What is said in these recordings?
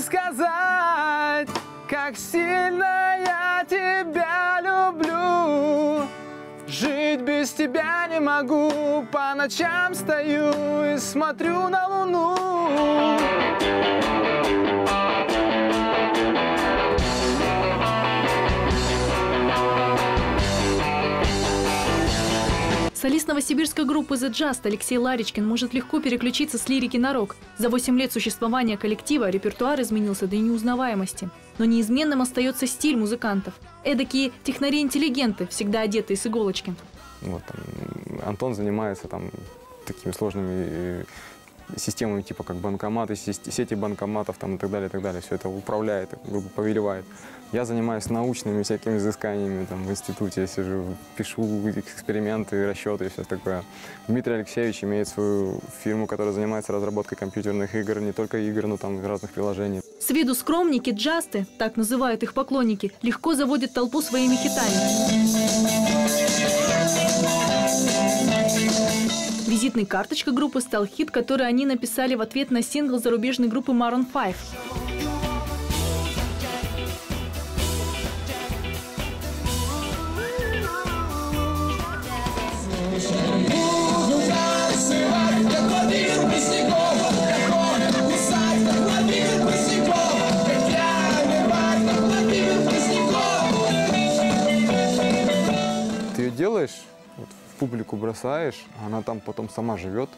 сказать, как сильно я тебя люблю. Жить без тебя не могу, по ночам стою и смотрю на луну. Солист новосибирской группы The Just Алексей Ларичкин может легко переключиться с лирики на рок. За 8 лет существования коллектива репертуар изменился до неузнаваемости. Но неизменным остается стиль музыкантов. Эдакие технари-интеллигенты, всегда одетые с иголочки. Вот, там, Антон занимается там такими сложными э, системами, типа как банкоматы, сети банкоматов там, и так далее, и так далее. Все это управляет, грубо повелевает. Я занимаюсь научными всякими изысканиями там, в институте. Я сижу, пишу эксперименты, расчеты и все такое. Дмитрий Алексеевич имеет свою фирму, которая занимается разработкой компьютерных игр, не только игр, но там разных приложений. С виду скромники, джасты, так называют их поклонники, легко заводят толпу своими хитами. Визитной карточкой группы стал хит, который они написали в ответ на сингл зарубежной группы Maroon 5. Ты ее делаешь, публику бросаешь, а она там потом сама живет.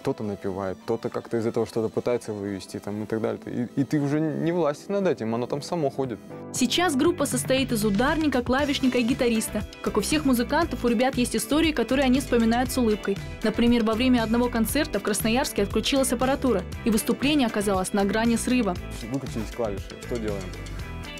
Кто-то напевает, кто-то как-то из этого что-то пытается вывести там, и так далее. И, и ты уже не властен над этим, оно там само ходит. Сейчас группа состоит из ударника, клавишника и гитариста. Как у всех музыкантов, у ребят есть истории, которые они вспоминают с улыбкой. Например, во время одного концерта в Красноярске отключилась аппаратура, и выступление оказалось на грани срыва. Выключились клавиши, что делаем?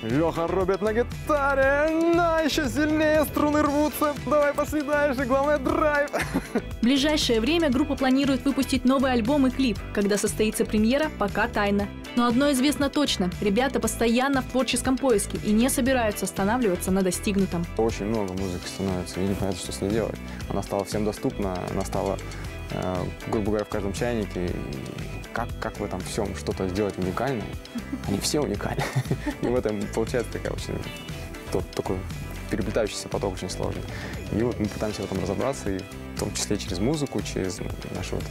Леха рубит на гитаре, на еще сильнее струны рвутся. Давай пошли дальше, главное драйв. В ближайшее время группа планирует выпустить новый альбом и клип. Когда состоится премьера, пока тайна. Но одно известно точно – ребята постоянно в творческом поиске и не собираются останавливаться на достигнутом. Очень много музыки становится, и непонятно, что с ней делать. Она стала всем доступна, она стала, э, грубо говоря, в каждом чайнике. И как, как в этом всем что-то сделать уникальное? Они все уникальны. И в этом получается такая очень тот, такой переплетающийся поток очень сложный. И вот мы пытаемся в этом разобраться, и в том числе через музыку, через нашу вот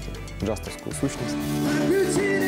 джастовскую сущность.